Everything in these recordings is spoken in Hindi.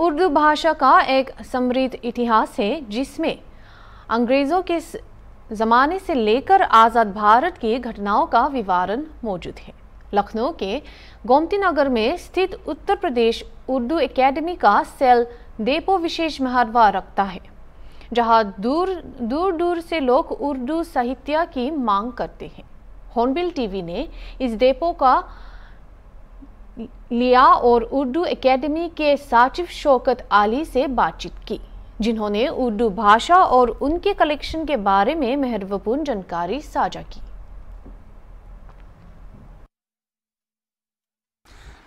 उर्दू भाषा का एक समृद्ध इतिहास है, जिसमें अंग्रेज़ों के ज़माने से लेकर आज़ाद भारत की घटनाओं का विवरण मौजूद है। लखनऊ के गोमती नगर में स्थित उत्तर प्रदेश उर्दू एकेडमी का सेल डेपो विशेष महत्व रखता है, जहाँ दूर दूर दूर से लोग उर्दू साहित्य की मांग करते हैं। हॉर्नबिल टीवी ने इस डेपो का लिया और उर्दू एकेडमी के साचिव शौकत आली से बातचीत की, जिन्होंने उर्दू भाषा और उनके कलेक्शन के बारे में महत्वपूर्ण जानकारी साझा की।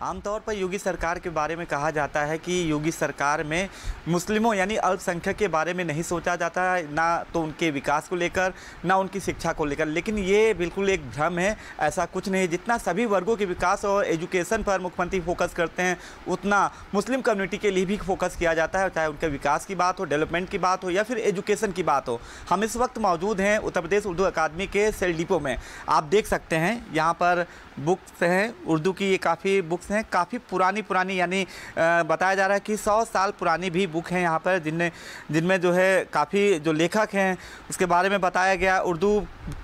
आमतौर पर योगी सरकार के बारे में कहा जाता है कि योगी सरकार में मुस्लिमों यानी अल्पसंख्यक के बारे में नहीं सोचा जाता है, ना तो उनके विकास को लेकर, ना उनकी शिक्षा को लेकर। लेकिन ये बिल्कुल एक भ्रम है, ऐसा कुछ नहीं जितना सभी वर्गों के विकास और एजुकेशन पर मुख्यमंत्री फोकस करते हैं, उतना मुस्लिम कम्युनिटी के लिए भी फोकस किया जाता है, चाहे उनके विकास की बात हो, डेवलपमेंट की बात हो, या फिर एजुकेशन की बात हो। हम इस वक्त मौजूद हैं उत्तर प्रदेश उर्दू अकादमी के सेल डिपो में। आप देख सकते हैं, यहाँ पर बुक्स हैं, उर्दू की ये काफ़ी बुक्स हैं। काफ़ी पुरानी पुरानी यानी बताया जा रहा है कि सौ साल पुरानी भी बुक हैं यहाँ पर, जिनमें जिनमें जो है काफ़ी जो लेखक हैं, उसके बारे में बताया गया। उर्दू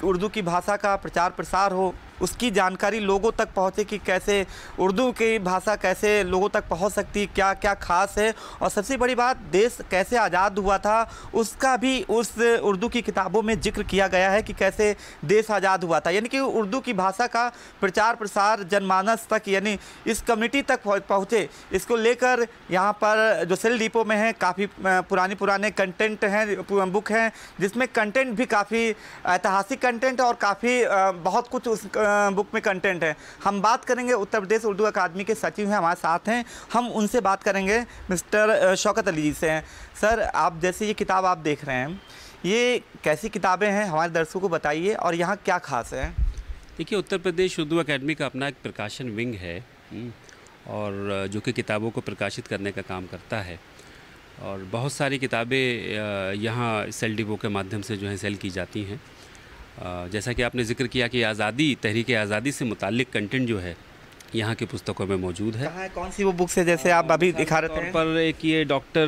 उर्दू की भाषा का प्रचार प्रसार हो उसकी जानकारी लोगों तक पहुँचे कि कैसे उर्दू की भाषा कैसे लोगों तक पहुँच सकती क्या क्या खास है और सबसे बड़ी बात, देश कैसे आज़ाद हुआ था, उसका भी उस उर्दू की किताबों में ज़िक्र किया गया है कि कैसे देश आज़ाद हुआ था। यानी कि उर्दू की भाषा का प्रचार प्रसार जनमानस तक, यानी इस कम्युनिटी तक पहुँचे। इसको लेकर यहाँ पर जो सेल डिपो में है, काफ़ी पुराने पुराने कंटेंट हैं बुक हैं, जिसमें कंटेंट भी काफ़ी ऐतिहासिक कंटेंट और काफ़ी बहुत कुछ उस बुक में कंटेंट है। हम बात करेंगे उत्तर प्रदेश उर्दू अकादमी के सचिव हैं हमारे साथ हैं। हम उनसे बात करेंगे मिस्टर शौकत अली जी से। सर आप जैसे ये किताब आप देख रहे हैं ये कैसी किताबें हैं? हमारे दर्शकों को बताइए और यहाँ क्या खास है? देखिए उत्तर प्रदेश उर्दू अकेडमी का अपना एक प्रकाशन विंग है हम्म, और जो कि किताबों को प्रकाशित करने का काम करता है। और बहुत सारी किताबें यहाँ सेल डिबो के माध्यम से जो है सेल की जाती हैं। जैसा कि आपने ज़िक्र किया कि आज़ादी तहरीक आज़ादी से मुतक कंटेंट जो है यहाँ की पुस्तकों में मौजूद है। है? कौन सी वो बुक्स है जैसे आप अभी दिखा रहे थे? पर एक ये डॉक्टर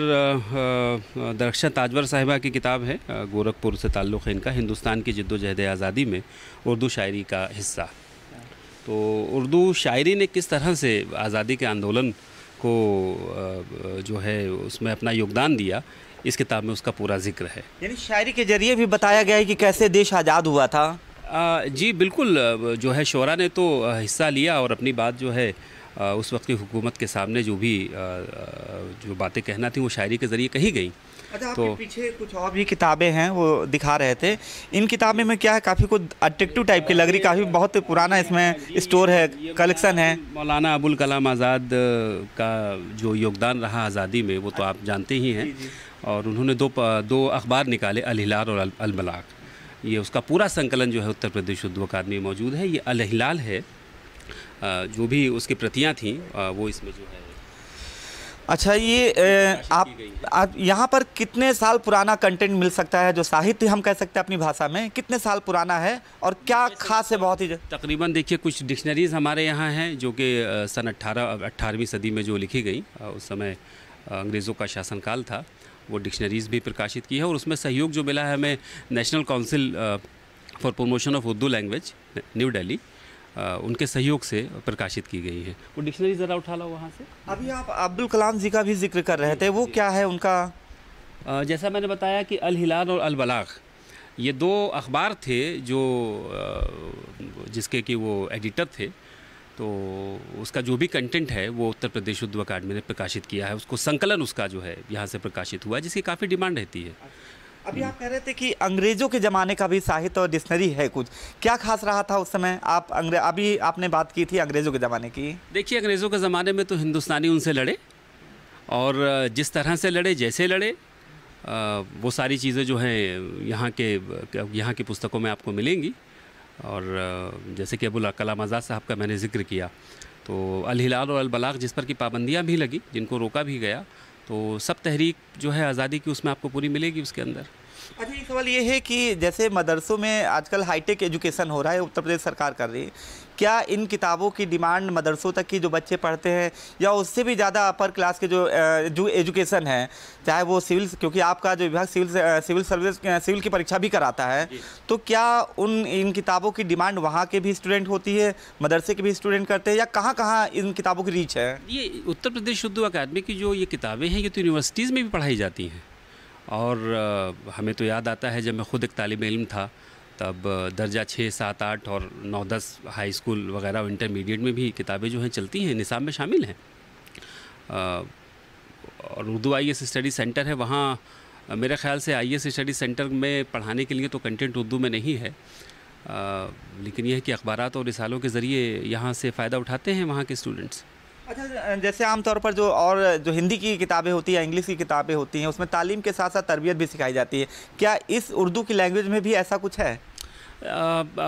दरक्षा ताजवर साहिबा की किताब है गोरखपुर से ताल्लुक़ है इनका हिंदुस्तान की जद्दोजहद आज़ादी में उर्दू शायरी का हिस्सा। तो उर्दू शायरी ने किस तरह से आज़ादी के आंदोलन को जो है उसमें अपना योगदान दिया इस किताब में उसका पूरा ज़िक्र है। यानी शायरी के ज़रिए भी बताया गया है कि कैसे देश आज़ाद हुआ था। आ, जी बिल्कुल जो है शोरा ने तो हिस्सा लिया और अपनी बात जो है उस वक्त की हुकूमत के सामने जो भी जो बातें कहना थी वो शायरी के ज़रिए कही गई। अच्छा तो पीछे कुछ और भी किताबें हैं वो दिखा रहे थे। इन किताबें में क्या है? काफ़ी कुछ अट्रेक्टिव टाइप की लग रही काफ़ी बहुत पुराना इसमें स्टोर है कलेक्शन है। मौलाना अबुल कलाम आज़ाद का जो योगदान रहा आज़ादी में वो तो आप जानते ही हैं। और उन्होंने दो दो अखबार निकाले अल हिलाल और अलमलाक। ये उसका पूरा संकलन जो है उत्तर प्रदेश उर्दू अकादमी में मौजूद है। ये अलहिलाल है। जो भी उसकी प्रतियाँ थीं वो इसमें जो है अच्छा ये ए, आप, आप यहाँ पर कितने साल पुराना कंटेंट मिल सकता है जो साहित्य हम कह सकते हैं अपनी भाषा में? कितने साल पुराना है और क्या खास है बहुत ही तकरीबन देखिए कुछ डिक्शनरीज हमारे यहाँ हैं जो कि सन अट्ठारह अट्ठारहवीं सदी में जो लिखी गई। उस समय अंग्रेज़ों का शासनकाल था। वो डिक्शनरीज़ भी प्रकाशित की है और उसमें सहयोग जो मिला है हमें national council for promotion of Urdu language new Delhi उनके सहयोग से प्रकाशित की गई है। वो डिक्शनरी ज़रा उठा लो वहाँ से। अभी आप अब्दुल कलाम जी का भी ज़िक्र कर रहे थे वो क्या है उनका? जैसा मैंने बताया कि अल हिलाल और अल बलाग ये दो अखबार थे जो जिसके कि वो एडिटर थे। तो उसका जो भी कंटेंट है वो उत्तर प्रदेश उर्दू अकादमी ने प्रकाशित किया है। उसको संकलन उसका जो है यहाँ से प्रकाशित हुआ है जिसकी काफ़ी डिमांड रहती है। अभी आप कह रहे थे कि अंग्रेज़ों के ज़माने का भी साहित्य और डिक्शनरी है कुछ। क्या खास रहा था उस समय? आप अंग्रे अभी आपने बात की थी अंग्रेज़ों के ज़माने की। देखिए अंग्रेज़ों के ज़माने में तो हिंदुस्तानी उनसे लड़े और जिस तरह से लड़े जैसे लड़े वो सारी चीज़ें जो हैं यहाँ के यहाँ की पुस्तकों में आपको मिलेंगी। और जैसे कि अबुल कलाम आज़ाद साहब का मैंने ज़िक्र किया तो अल हिलाल और अल बलाग जिस पर कि पाबंदियाँ भी लगी, जिनको रोका भी गया तो सब तहरीक जो है आज़ादी की उसमें आपको पूरी मिलेगी उसके अंदर। अच्छा एक सवाल ये है कि जैसे मदरसों में आजकल हाईटेक एजुकेशन हो रहा है उत्तर प्रदेश सरकार कर रही है क्या इन किताबों की डिमांड मदरसों तक की जो बच्चे पढ़ते हैं या उससे भी ज़्यादा अपर क्लास के जो जो एजुकेशन है चाहे वो सिविल क्योंकि आपका जो विभाग सिविल सिविल सर्विस सिविल की परीक्षा भी कराता है तो क्या उन इन किताबों की डिमांड वहाँ के भी स्टूडेंट होती है मदरसे के भी स्टूडेंट करते हैं या कहाँ कहाँ इन किताबों की रीच है? ये उत्तर प्रदेश उर्दू अकादमी की जो ये किताबें हैं ये तो यूनिवर्सिटीज़ में भी पढ़ाई जाती हैं। और हमें तो याद आता है जब मैं ख़ुद एक तालब इल्म था तब दर्जा छः सात आठ और नौ दस हाई स्कूल वगैरह और इंटरमीडिएट में भी किताबें जो हैं चलती हैं निसाब में शामिल हैं। और Urdu I S study centre है वहाँ मेरे ख्याल से आई एस स्टडी सेंटर में पढ़ाने के लिए तो कंटेंट उर्दू में नहीं है। आ, लेकिन यह है कि अखबार और रिसालों के ज़रिए यहाँ से फ़ायदा उठाते हैं वहाँ के स्टूडेंट्स। अच्छा जैसे आमतौर पर जो और जो हिंदी की किताबें होती हैं इंग्लिश की किताबें होती हैं उसमें तालीम के साथ साथ तरबियत भी सिखाई जाती है। क्या इस उर्दू की लैंग्वेज में भी ऐसा कुछ है?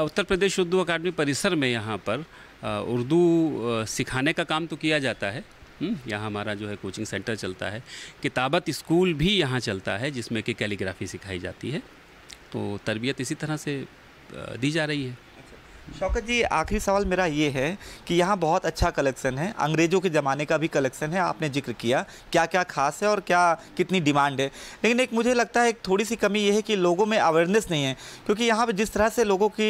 उत्तर प्रदेश उर्दू अकादमी परिसर में यहाँ पर उर्दू सिखाने का काम तो किया जाता है। हम्म, यहाँ हमारा जो है कोचिंग सेंटर चलता है। किताबत स्कूल भी यहाँ चलता है जिसमें कि कैलीग्राफी सिखाई जाती है। तो तरबियत इसी तरह से दी जा रही है। शौकत जी, आखिरी सवाल मेरा ये है कि यहाँ बहुत अच्छा कलेक्शन है। अंग्रेज़ों के ज़माने का भी कलेक्शन है, आपने ज़िक्र किया। क्या क्या खास है और क्या कितनी डिमांड है? लेकिन एक मुझे लगता है, एक थोड़ी सी कमी ये है कि लोगों में अवेयरनेस नहीं है। क्योंकि यहाँ पे जिस तरह से लोगों की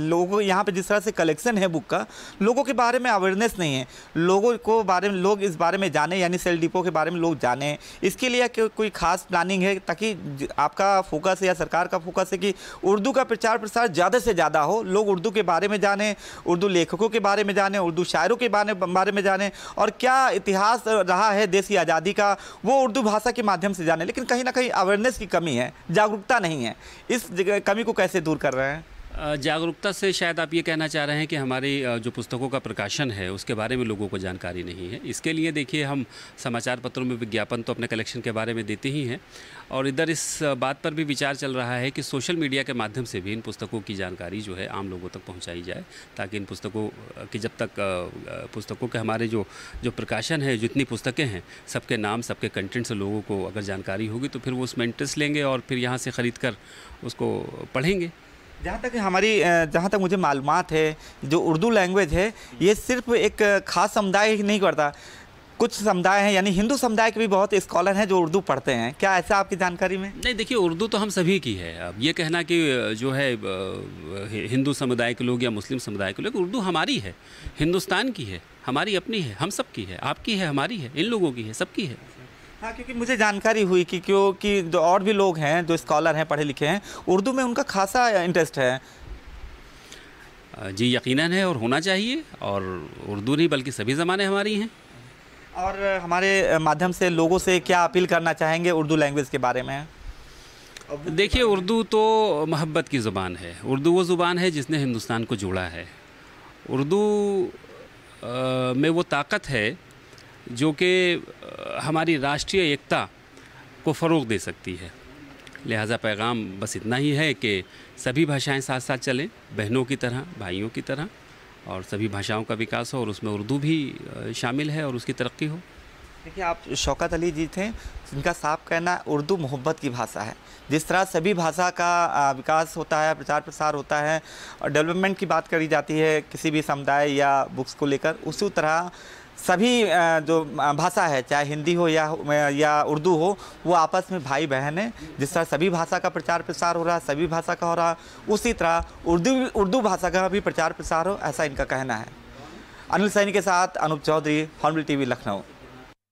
लोगों, यहाँ पर जिस तरह से कलेक्शन है बुक का, लोगों के बारे में अवेयरनेस नहीं है। लोगों को बारे में, लोग इस बारे में जाने, यानी सेल डिपो के बारे में लोग जाने। इसके लिए कोई खास प्लानिंग है ताकि आपका फोकस या सरकार का फोकस है कि उर्दू का प्रचार प्रसार ज़्यादा से ज़्यादा हो, लोग उर्दू के बारे में जाने, उर्दू लेखकों के बारे में जाने, उर्दू शायरों के बारे बारे में जाने और क्या इतिहास रहा है देश की आज़ादी का, वो उर्दू भाषा के माध्यम से जाने। लेकिन कहीं ना कहीं अवेयरनेस की कमी है, जागरूकता नहीं है। इस कमी को कैसे दूर कर रहे हैं? जागरूकता से शायद आप ये कहना चाह रहे हैं कि हमारी जो पुस्तकों का प्रकाशन है, उसके बारे में लोगों को जानकारी नहीं है। इसके लिए देखिए, हम समाचार पत्रों में विज्ञापन तो अपने कलेक्शन के बारे में देते ही हैं और इधर इस बात पर भी विचार चल रहा है कि सोशल मीडिया के माध्यम से भी इन पुस्तकों की जानकारी जो है आम लोगों तक पहुँचाई जाए, ताकि इन पुस्तकों की जब तक पुस्तकों के हमारे जो जो प्रकाशन है जितनी पुस्तकें हैं, सबके नाम, सबके कंटेंट से लोगों को अगर जानकारी होगी तो फिर वो उसमें इंटरेस्ट लेंगे और फिर यहाँ से ख़रीद कर उसको पढ़ेंगे। जहाँ तक हमारी जहाँ तक मुझे मालूम है, जो उर्दू लैंग्वेज है, ये सिर्फ़ एक ख़ास समुदाय ही नहीं करता। कुछ समुदाय हैं, यानी हिंदू समुदाय के भी बहुत स्कॉलर हैं जो उर्दू पढ़ते हैं। क्या ऐसा आपकी जानकारी में? नहीं, देखिए, उर्दू तो हम सभी की है। अब ये कहना कि जो है हिंदू समुदाय के लोग या मुस्लिम समुदाय के लोग, उर्दू हमारी है। हिंदुस्तान की है, हमारी अपनी है, हम सब की है, आपकी है, हमारी है, इन लोगों की है सबकी है। हाँ क्योंकि मुझे जानकारी हुई कि क्योंकि जो और भी लोग हैं जो स्कॉलर हैं पढ़े लिखे हैं उर्दू में उनका खासा इंटरेस्ट है। जी यकीनन है और होना चाहिए और उर्दू नहीं बल्कि सभी ज़माने हमारी हैं। और हमारे माध्यम से लोगों से क्या अपील करना चाहेंगे उर्दू लैंग्वेज के बारे में? देखिए उर्दू तो मोहब्बत की ज़ुबान है। उर्दू वो ज़ुबान है जिसने हिंदुस्तान को जोड़ा है। उर्दू में वो ताकत है जो कि हमारी राष्ट्रीय एकता को फ़रोग दे सकती है। लिहाजा पैगाम बस इतना ही है कि सभी भाषाएँ साथ साथ चलें, बहनों की तरह, भाइयों की तरह, और सभी भाषाओं का विकास हो और उसमें उर्दू भी शामिल है और उसकी तरक्की हो। देखिए, आप शौकत अली जी थे, जिनका साफ़ कहना उर्दू मोहब्बत की भाषा है। जिस तरह सभी भाषा का विकास होता है, प्रचार प्रसार होता है, और डेवलपमेंट की बात करी जाती है, किसी भी समुदाय या बुक्स को लेकर, उसी तरह सभी जो भाषा है, चाहे हिंदी हो या या उर्दू हो, वो आपस में भाई बहन है, जिस तरह सभी भाषा का प्रचार प्रसार हो रहा है सभी भाषा का हो रहा है उसी तरह उर्दू उर्दू भाषा का भी प्रचार प्रसार हो, ऐसा इनका कहना है। अनिल सैनी के साथ अनूप चौधरी, हॉर्नबिल टीवी, लखनऊ।